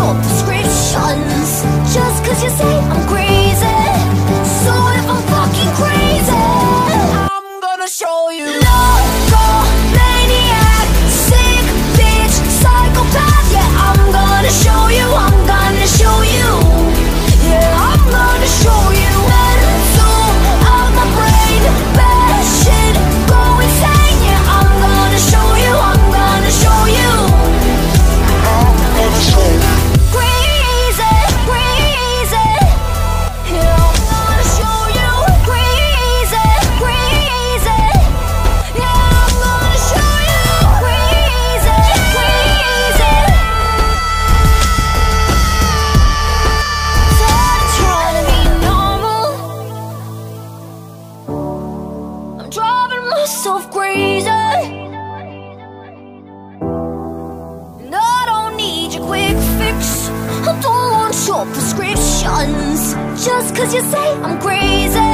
subscriptions just cause you say driving myself crazy. And I don't need your quick fix. I don't want your prescriptions. Just cause you say I'm crazy.